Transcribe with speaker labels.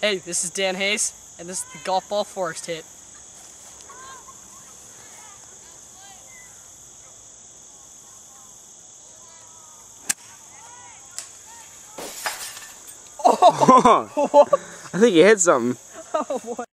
Speaker 1: Hey, this is Dan Hayes, and this is the Golf Ball Forest Hit.
Speaker 2: Oh, I think you hit something.
Speaker 1: Oh, boy.